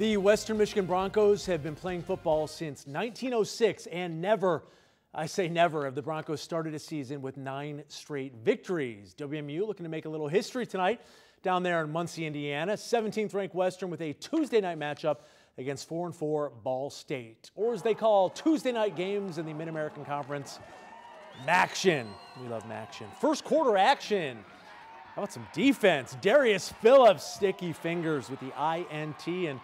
The Western Michigan Broncos have been playing football since 1906 and never, I say never, have the Broncos started a season with nine straight victories. WMU looking to make a little history tonight down there in Muncie, Indiana. 17th ranked Western with a Tuesday night matchup against 4 and 4 Ball State, or as they call Tuesday night games in the Mid American Conference, Maction. We love Maction. First quarter action. How about some defense? Darius Phillips, sticky fingers with the INT and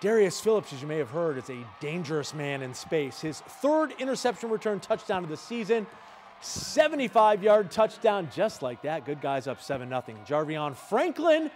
Darius Phillips, as you may have heard, is a dangerous man in space. His third interception return touchdown of the season, 75 yard touchdown, just like that. Good guys up 7 0. Jarvion Franklin,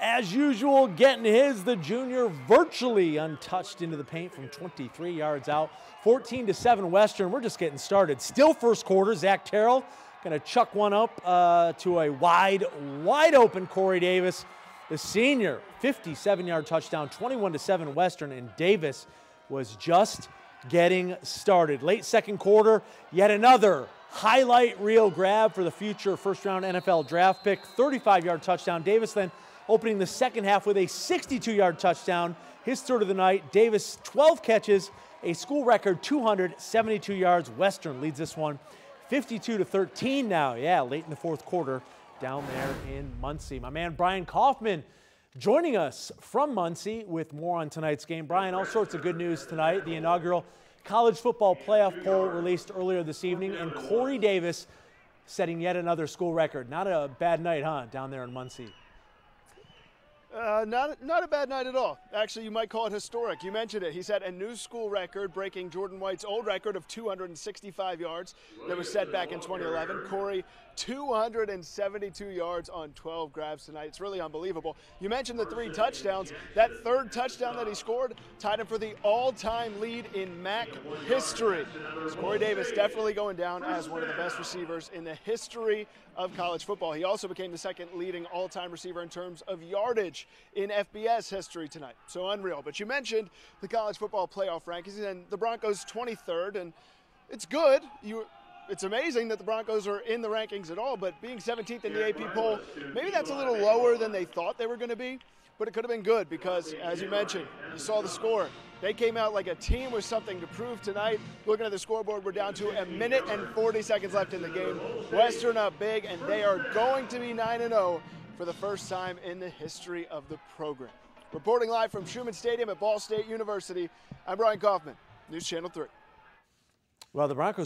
as usual, getting his, the junior, virtually untouched into the paint from 23 yards out. 14 to 7 Western. We're just getting started. Still first quarter. Zach Terrell going to chuck one up uh, to a wide, wide open Corey Davis. The senior, 57 yard touchdown, 21 to 7 Western, and Davis was just getting started. Late second quarter, yet another highlight reel grab for the future first round NFL draft pick, 35 yard touchdown. Davis then opening the second half with a 62 yard touchdown. His third of the night. Davis, 12 catches, a school record 272 yards. Western leads this one 52 to 13 now. Yeah, late in the fourth quarter down there in Muncie. My man Brian Kaufman joining us from Muncie with more on tonight's game. Brian, all sorts of good news tonight. The inaugural college football playoff poll released earlier this evening, and Corey Davis setting yet another school record. Not a bad night, huh, down there in Muncie? Uh, not, not a bad night at all. Actually, you might call it historic. You mentioned it. He set a new school record, breaking Jordan White's old record of 265 yards that was set back in 2011. Corey, 272 yards on 12 grabs tonight. It's really unbelievable. You mentioned the three touchdowns. That third touchdown that he scored tied him for the all-time lead in MAC history. Corey Davis definitely going down as one of the best receivers in the history of college football. He also became the second leading all-time receiver in terms of yardage in FBS history tonight. So unreal. But you mentioned the college football playoff rankings and the Broncos 23rd, and it's good. You it's amazing that the Broncos are in the rankings at all, but being 17th in the AP poll, maybe that's a little lower than they thought they were going to be, but it could have been good because, as you mentioned, you saw the score. They came out like a team with something to prove tonight. Looking at the scoreboard, we're down to a minute and 40 seconds left in the game. Western up big, and they are going to be 9 0 for the first time in the history of the program. Reporting live from Scheumann Stadium at Ball State University, I'm Brian Kaufman, News Channel 3. Well, the Broncos